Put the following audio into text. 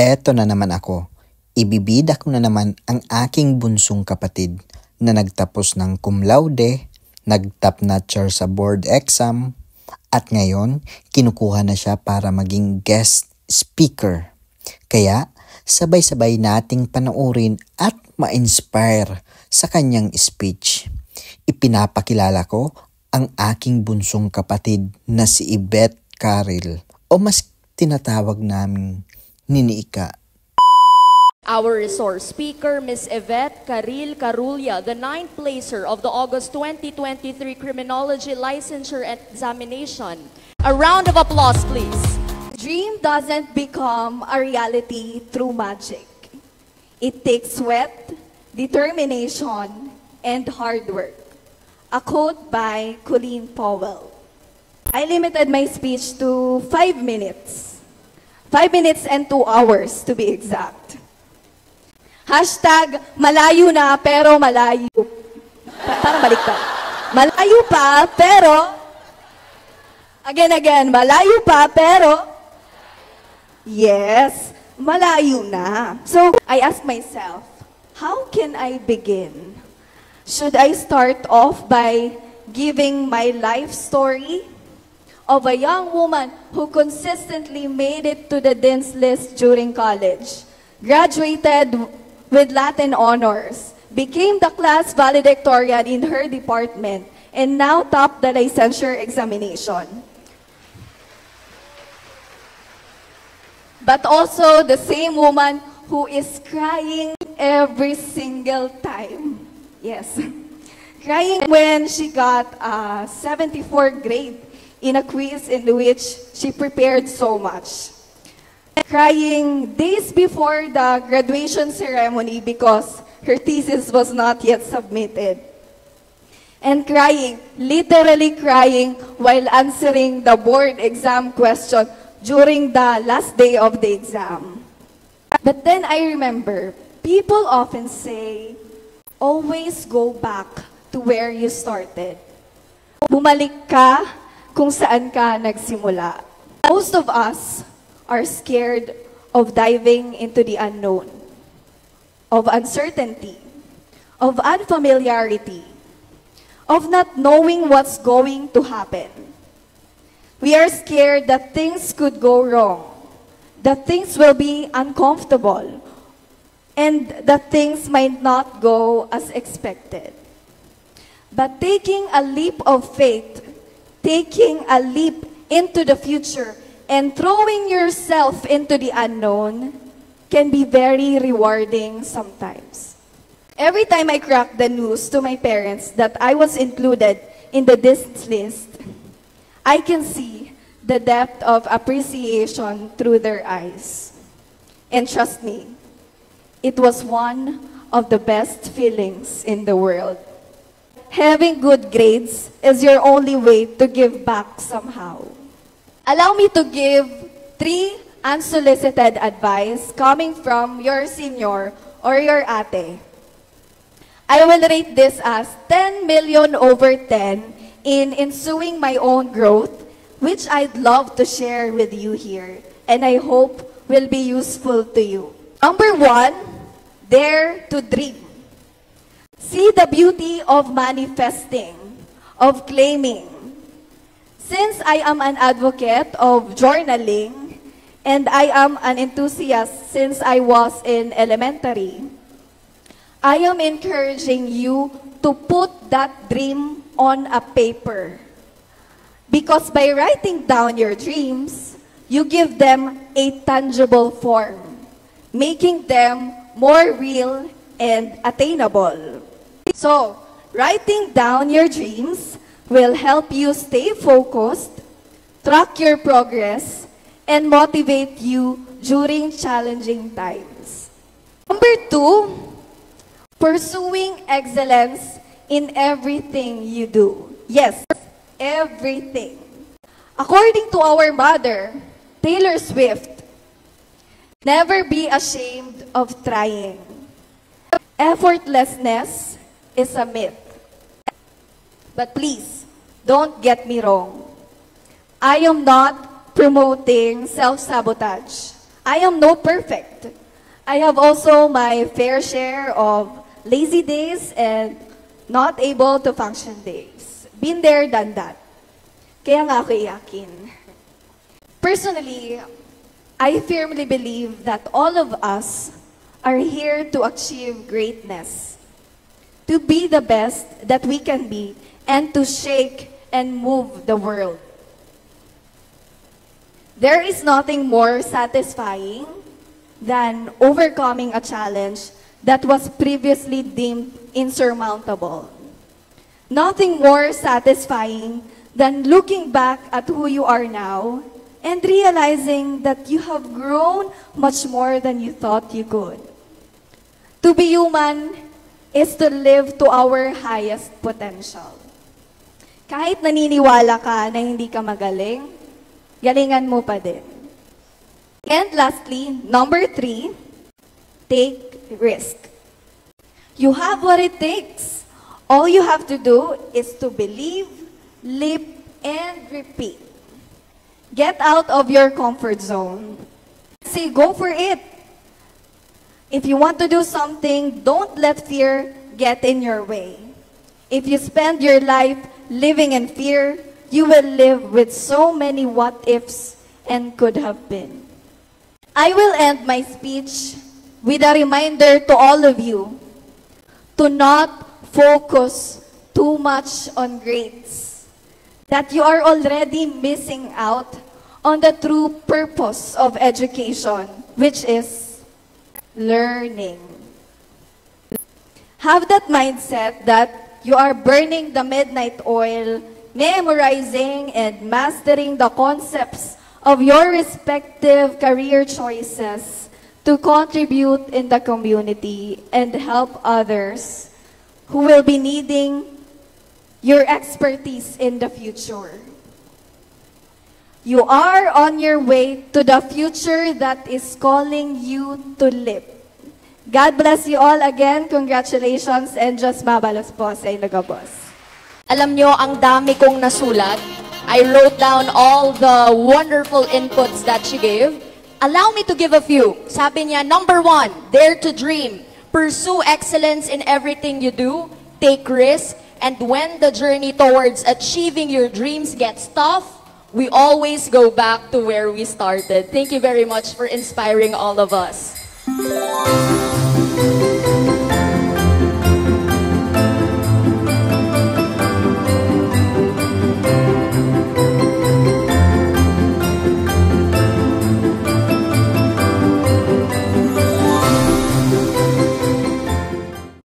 Eto na naman ako. Ibibida ko na naman ang aking bunsong kapatid na nagtapos ng cum laude, nagtap notcher sa board exam, at ngayon kinukuha na siya para maging guest speaker. Kaya sabay-sabay nating panoorin at ma-inspire sa kanyang speech. Ipinapakilala ko ang aking bunsong kapatid na si Yvette Caril o mas tinatawag namin Nini Ika. Our resource speaker, Ms. Yvette Caril Carulya, the ninth placer of the August 2023 Criminology Licensure Examination. A round of applause, please. Dream doesn't become a reality through magic. It takes sweat, determination, and hard work. A quote by Colleen Powell. I limited my speech to five minutes. Five minutes and two hours to be exact. Hashtag malayo na pero malayo. Pa- Parang baliktad. Malayo pa pero Again, again, malayo pa pero Yes, malayo na. So, I ask myself, how can I begin? Should I start off by giving my life story of a young woman who consistently made it to the Dean's List during college, graduated with Latin honors, became the class valedictorian in her department, and now topped the licensure examination. But also the same woman who is crying every single time. Yes. crying when she got a 74 grade in a quiz in which she prepared so much. Crying days before the graduation ceremony because her thesis was not yet submitted. And crying, literally crying while answering the board exam question during the last day of the exam. But then I remember, people often say, always go back to where you started. Bumalik ka kung saan ka nagsimula. Most of us are scared of diving into the unknown, of uncertainty, of unfamiliarity, of not knowing what's going to happen. We are scared that things could go wrong, that things will be uncomfortable, and that things might not go as expected. But taking a leap of faith, taking a leap into the future, and throwing yourself into the unknown can be very rewarding sometimes. Every time I crack the news to my parents that I was included in the distance list, I can see the depth of appreciation through their eyes. And trust me, it was one of the best feelings in the world. Having good grades is your only way to give back somehow. Allow me to give three unsolicited advice coming from your senior or your ate. I will rate this as 10 million over 10 in ensuing my own growth, which I'd love to share with you here, and I hope will be useful to you. Number one, dare to dream. See the beauty of manifesting, of claiming. Since I am an advocate of journaling, and I am an enthusiast since I was in elementary, I am encouraging you to put that dream on a paper. Because by writing down your dreams, you give them a tangible form, making them more real and attainable. So, writing down your dreams will help you stay focused, track your progress, and motivate you during challenging times. Number two, pursuing excellence in everything you do. Yes, everything. According to our mother, Taylor Swift, never be ashamed of trying. Effortlessness is a myth. But please, don't get me wrong. I am not promoting self-sabotage. I am no perfect. I have also my fair share of lazy days and not able to function days. Been there, done that. Kaya nga ako iyakin. Personally, I firmly believe that all of us are here to achieve greatness, to be the best that we can be, and to shake and move the world. There is nothing more satisfying than overcoming a challenge that was previously deemed insurmountable. Nothing more satisfying than looking back at who you are now and realizing that you have grown much more than you thought you could. To be human is to live to our highest potential. Kahit naniniwala ka na hindi ka magaling, galingan mo pa din. And lastly, number three, take risk. You have what it takes. All you have to do is to believe, live, and repeat. Get out of your comfort zone. Say, go for it. If you want to do something, don't let fear get in your way. If you spend your life living in fear, you will live with so many what ifs and could have been. I will end my speech with a reminder to all of you to not focus too much on grades, that you are already missing out on the true purpose of education, which is learning. Have that mindset that you are burning the midnight oil, memorizing and mastering the concepts of your respective career choices to contribute in the community and help others who will be needing your expertise in the future. You are on your way to the future that is calling you to live. God bless you all again. Congratulations and just mabalos po sa Ilagabos. Alam nyo, ang dami kong nasulat. I wrote down all the wonderful inputs that she gave. Allow me to give a few. Sabi niya, number one, dare to dream. Pursue excellence in everything you do. Take risk. And when the journey towards achieving your dreams gets tough, we always go back to where we started. Thank you very much for inspiring all of us.